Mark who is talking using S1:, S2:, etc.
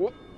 S1: 我